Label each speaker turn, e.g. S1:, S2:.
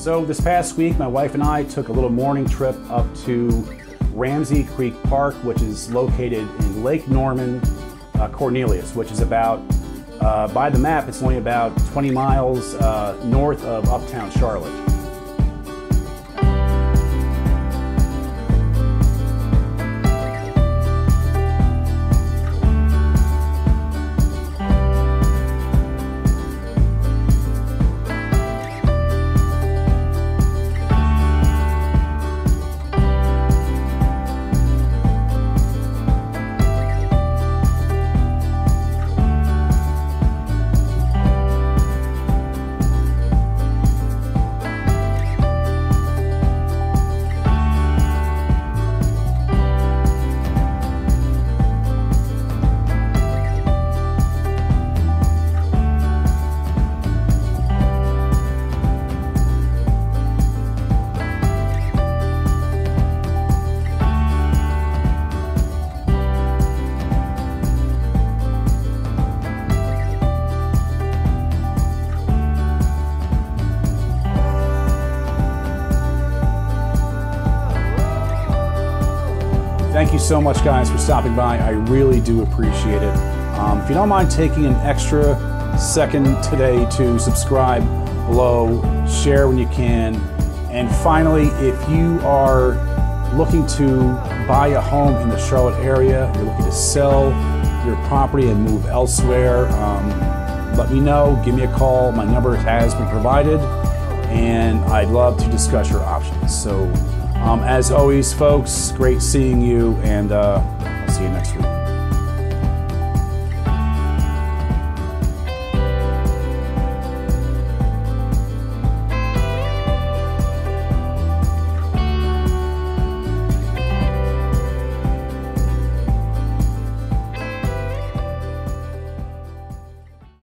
S1: So this past week, my wife and I took a little morning trip up to Ramsey Creek Park, which is located in Lake Norman, uh, Cornelius, which is about, uh, by the map, it's only about 20 miles uh, north of uptown Charlotte. Thank you so much, guys, for stopping by. I really do appreciate it. Um, if you don't mind taking an extra second today to subscribe below, share when you can, and finally, if you are looking to buy a home in the Charlotte area, you're looking to sell your property and move elsewhere, um, let me know. Give me a call. My number has been provided, and I'd love to discuss your options. So. Um, as always, folks, great seeing you, and uh, I'll see you next week.